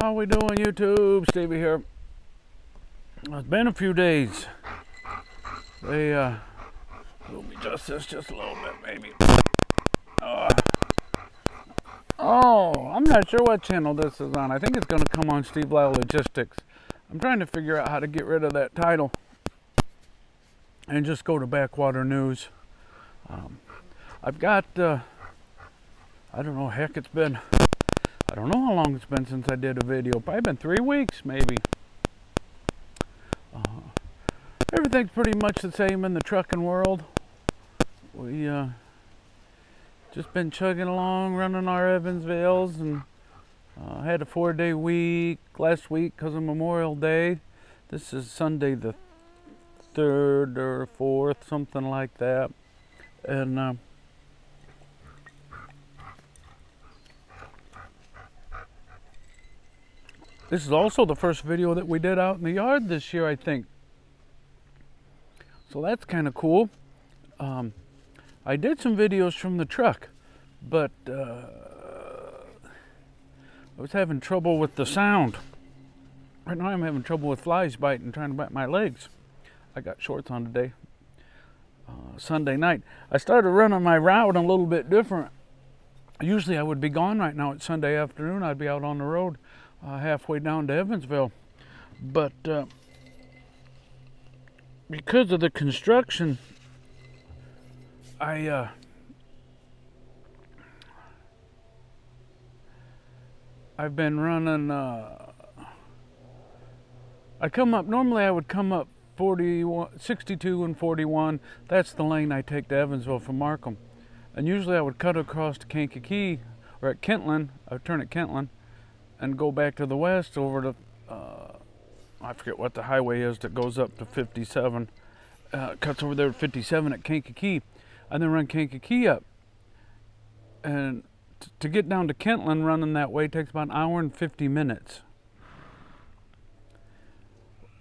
How we doing, YouTube? Stevie here. It's been a few days. They uh, let me adjust this just a little bit, maybe. Uh, oh, I'm not sure what channel this is on. I think it's going to come on Steve Lile Logistics. I'm trying to figure out how to get rid of that title and just go to Backwater News. Um, I've got, uh, I don't know, heck, it's been, I don't know how long it's been since I did a video. Probably been three weeks, maybe. Uh, everything's pretty much the same in the trucking world. We, uh, just been chugging along, running our Evansville's, and uh, had a four-day week last week because of Memorial Day. This is Sunday the third or fourth, something like that, and. This is also the first video that we did out in the yard this year, I think. So that's kind of cool. Um, I did some videos from the truck, but uh, I was having trouble with the sound. Right now I'm having trouble with flies biting, trying to bite my legs. I got shorts on today, uh, Sunday night. I started running my route a little bit different. Usually I would be gone right now. It's Sunday afternoon. I'd be out on the road uh, halfway down to Evansville. But uh, because of the construction, I uh, I've been running. Uh, I come up. Normally, I would come up 41, 62 and 41. That's the lane I take to Evansville from Markham. And usually, I would cut across to Kankakee or at Kentland. I would turn at Kentland and go back to the west over to, uh, I forget what the highway is that goes up to 57, uh, cuts over there at 57 at Kankakee, and then run Kankakee up. And to get down to Kentland running that way takes about an hour and 50 minutes.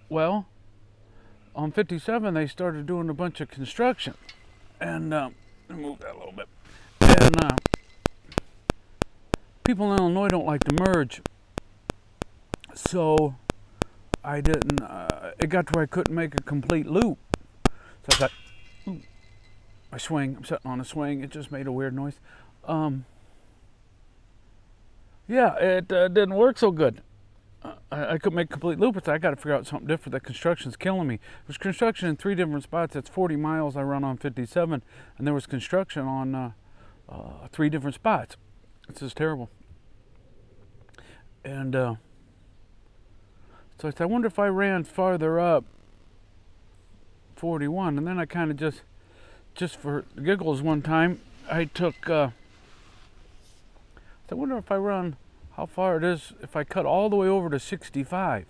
Well, on 57 they started doing a bunch of construction, and uh, move that a little bit, and uh, people in Illinois don't like to merge. So I didn't, uh, it got to where I couldn't make a complete loop. So I ooh, I swing, I'm sitting on a swing, it just made a weird noise. Um, yeah, it uh, didn't work so good. Uh, I, I, couldn't make a complete loop, so I got to figure out something different. The construction's killing me. There's construction in three different spots. That's 40 miles I run on 57, and there was construction on uh, uh three different spots. This is terrible. And uh, so I said, I wonder if I ran farther up 41. And then I kind of just, just for giggles one time, I took, uh, I wonder if I run how far it is if I cut all the way over to 65.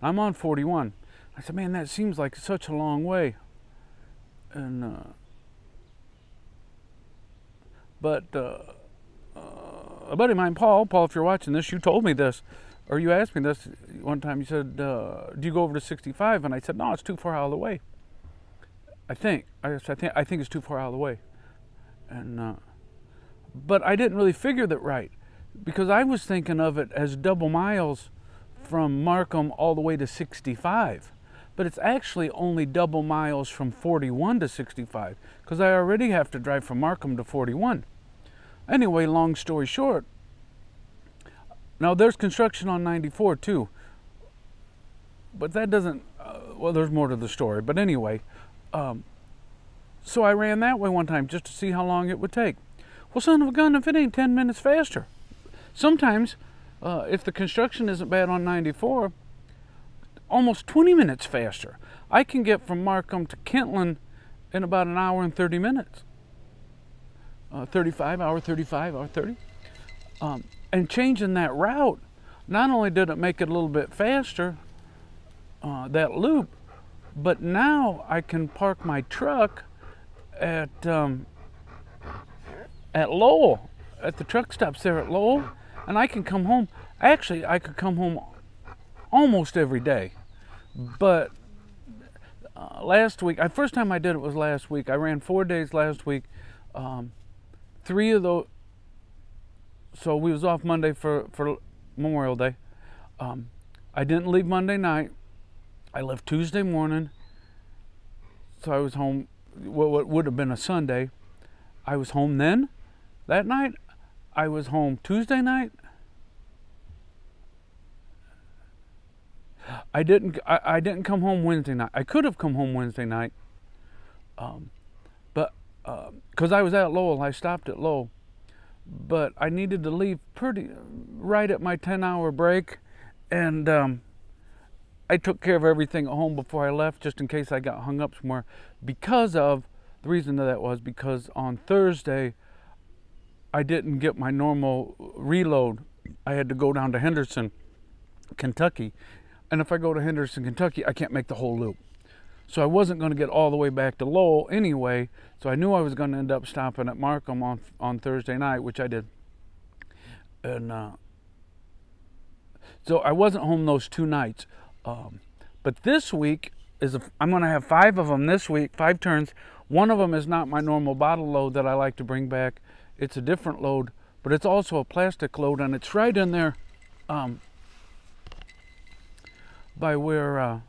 I'm on 41. I said, man, that seems like such a long way. And, uh, but, uh, a buddy of mine, Paul, Paul, if you're watching this, you told me this, or you asked me this one time. You said, uh, "Do you go over to 65?" And I said, "No, it's too far out of the way." I think I, I think I think it's too far out of the way, and uh, but I didn't really figure that right because I was thinking of it as double miles from Markham all the way to 65 but it's actually only double miles from 41 to 65 because I already have to drive from Markham to 41. Anyway, long story short, now there's construction on 94 too, but that doesn't, uh, well, there's more to the story. But anyway, um, so I ran that way one time just to see how long it would take. Well, son of a gun, if it ain't 10 minutes faster. Sometimes, uh, if the construction isn't bad on 94, almost 20 minutes faster. I can get from Markham to Kentland in about an hour and 30 minutes uh, 35, hour 35, hour 30. Um, and changing that route, not only did it make it a little bit faster, uh, that loop, but now I can park my truck at um, at Lowell, at the truck stops there at Lowell, and I can come home. Actually, I could come home almost every day, but uh, last week, first time I did it was last week. I ran four days last week. Um, three of those. So we was off Monday for for Memorial Day. Um, I didn't leave Monday night. I left Tuesday morning. So I was home, what would have been a Sunday. I was home then. That night, I was home Tuesday night. I didn't. I, I didn't come home Wednesday night. I could have come home Wednesday night, um, because uh, I was at Lowell, I stopped at Lowell. But I needed to leave pretty right at my 10-hour break, and um, I took care of everything at home before I left, just in case I got hung up somewhere. Because of the reason that, that was because on Thursday I didn't get my normal reload. I had to go down to Henderson, Kentucky, and if I go to Henderson, Kentucky, I can't make the whole loop. So I wasn't going to get all the way back to Lowell anyway. So I knew I was going to end up stopping at Markham on on Thursday night, which I did. And uh, so I wasn't home those two nights. Um, but this week is I'm going to have five of them this week, five turns. One of them is not my normal bottle load that I like to bring back. It's a different load, but it's also a plastic load, and it's right in there. Um, by where, uh,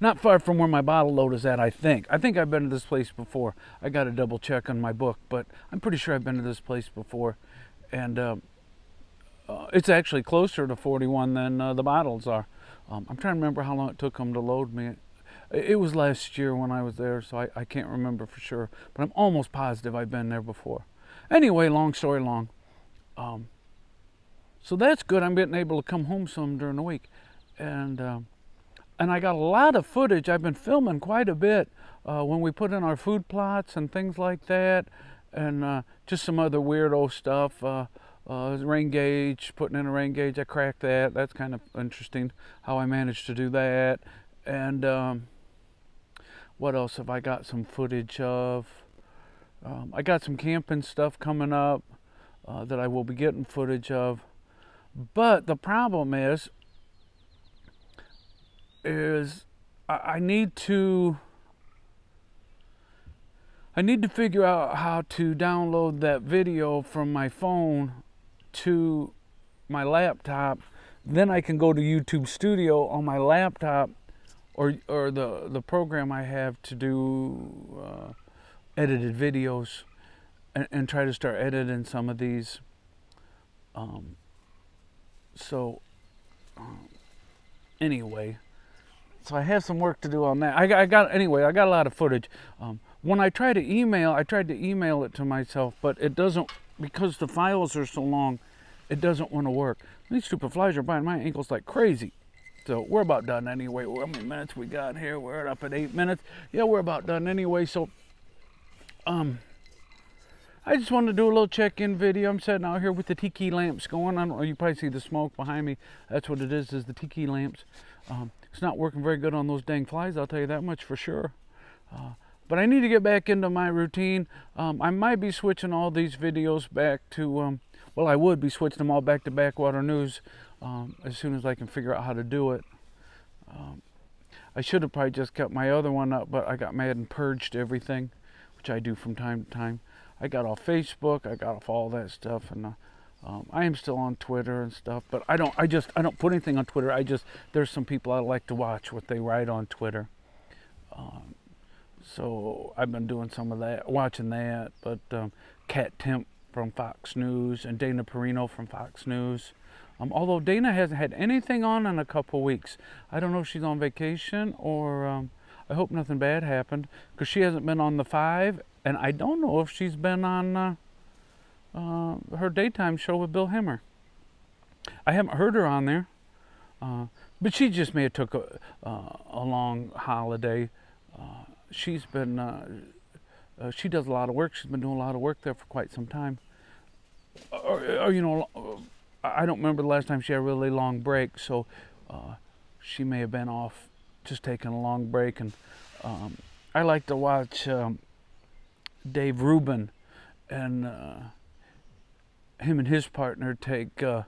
not far from where my bottle load is at, I think. I think I've been to this place before. I got to double check on my book, but I'm pretty sure I've been to this place before. And uh, uh, it's actually closer to 41 than uh, the bottles are. Um, I'm trying to remember how long it took them to load me. It was last year when I was there, so I, I can't remember for sure. But I'm almost positive I've been there before. Anyway, long story long. Um, so that's good. I'm getting able to come home some during the week, and uh, and I got a lot of footage. I've been filming quite a bit uh, when we put in our food plots and things like that, and uh, just some other weirdo stuff. Uh, uh, rain gauge, putting in a rain gauge. I cracked that. That's kind of interesting how I managed to do that. And um, what else have I got some footage of? Um, I got some camping stuff coming up uh, that I will be getting footage of. But the problem is, is I need to I need to figure out how to download that video from my phone to my laptop. Then I can go to YouTube Studio on my laptop or or the the program I have to do uh, edited videos and, and, try to start editing some of these. Um, so um, anyway, so I have some work to do on that. I got, I got anyway. I got a lot of footage. Um, when I try to email, I tried to email it to myself, but it doesn't because the files are so long. It doesn't want to work. These stupid flies are biting my ankles like crazy. So we're about done anyway. How many minutes we got here? We're up at eight minutes. Yeah, we're about done anyway. So, um, I just wanted to do a little check-in video. I'm sitting out here with the tiki lamps going. I don't know. You probably see the smoke behind me. That's what it is. Is the tiki lamps. Um, it's not working very good on those dang flies. I'll tell you that much for sure. Uh, but I need to get back into my routine. Um, I might be switching all these videos back to. Um, well, I would be switching them all back to Backwater News um, as soon as I can figure out how to do it. Um, I should have probably just kept my other one up, but I got mad and purged everything, which I do from time to time. I got off Facebook, I got off all that stuff, and uh, um, I am still on Twitter and stuff. But I don't, I just, I don't put anything on Twitter. I just, there's some people I like to watch what they write on Twitter. Um, so I've been doing some of that, watching that. But um, Kat Timpf from Fox News and Dana Perino from Fox News. Um, although Dana hasn't had anything on in a couple weeks. I don't know if she's on vacation or um, I hope nothing bad happened because she hasn't been on the five and I don't know if she's been on uh, uh, her daytime show with Bill Hemmer. I haven't heard her on there, uh, but she just may have took a, uh, a long holiday. Uh, she's been uh, she does a lot of work. She's been doing a lot of work there for quite some time. Or, or you know, I don't remember the last time she had a really long break, so she may have been off, just taking a long break. And um, I like to watch. Um, Dave Rubin and uh, him and his partner take uh,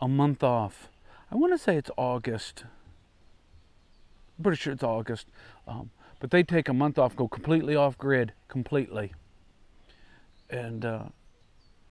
a month off. I want to say it's August. I'm pretty sure it's August. Um, but they take a month off, go completely off grid, completely. And uh,